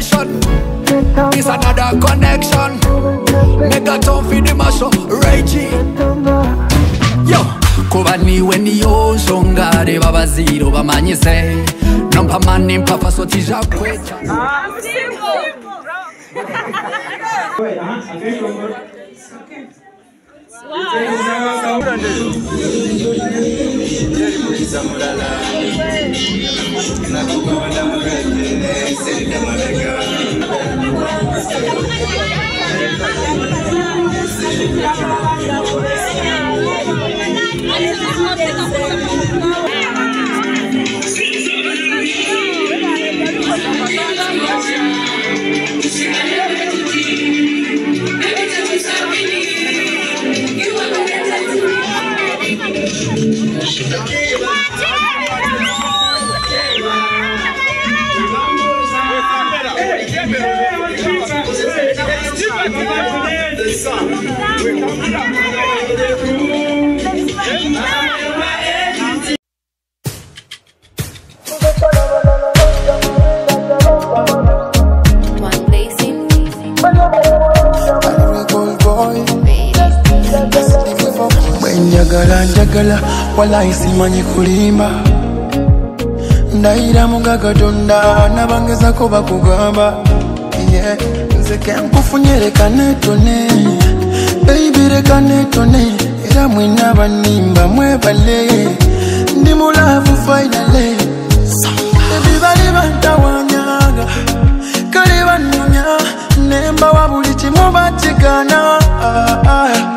vibration. It's another connection. Megaton for the mashup, Reggie. Yo, kuba niwe niyo nshongare babaziro bamanyise nompa mani mpapa sotija kwecha One blazing, bwenjagala njagala walayi simanyi kulimba ndayira muga katonda nabangezako bakugamba yeah. Nze kenkufunye leka netone ah, ah.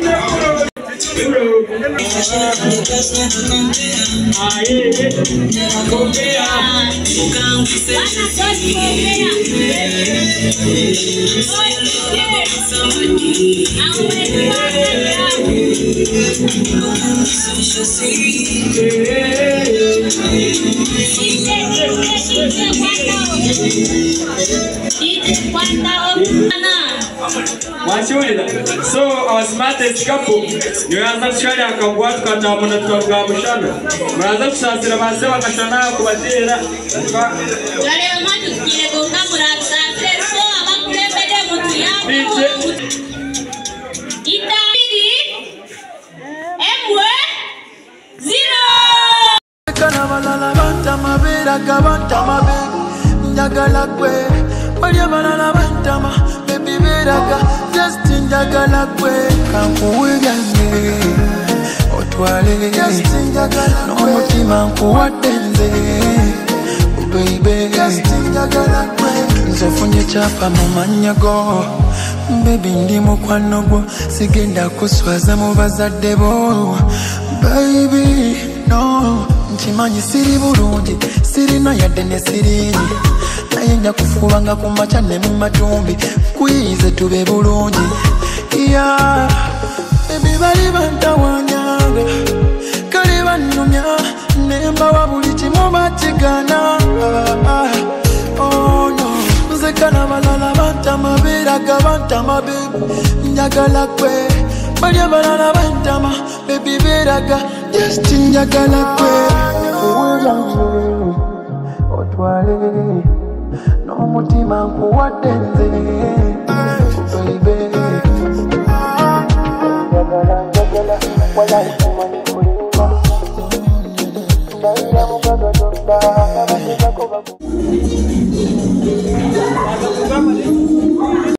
Aê, golpear. O carro que seja. Aonde vai? E quando so our smartest couple niwe yaza gushari akaguha tukatambona tukavuga mushana. Muraza gushakira baze bagashana kubatera bareba tugiye gonga muratsatse so abakurembere mutuyabo itabiri emwe zero. Kana balala bantamabera kabantamabera njagala gwe bali abalala bebi beeraga just njagala gwe kankuwe byange otwale n'omutima nkuwadde nze. Beibe nze ofunye kyapa mu mannya go bebi ndi mukwano gwo. Sigenda kuswaza mu bazadde bo nkimanyi siri bulungi sirina yadde ne sirinyi naye nja kufubanga ku maca ne mu matumbi kuyize tube bulungi. Ya bebi bali bantawanyanga kale bannumya nembawa buli kimu bakigana. Ah, ah, oh, no. nze kana balala bantama beeraga bantama bebi njagala kwe. Bali abalala bantama bebi beeraga just njagala kwe nkuweza nze otwale. N'omutima nkuwadde nze bebe njagala njagala walayi kumanyi kulimba ndayira mukaga tomba abategako baku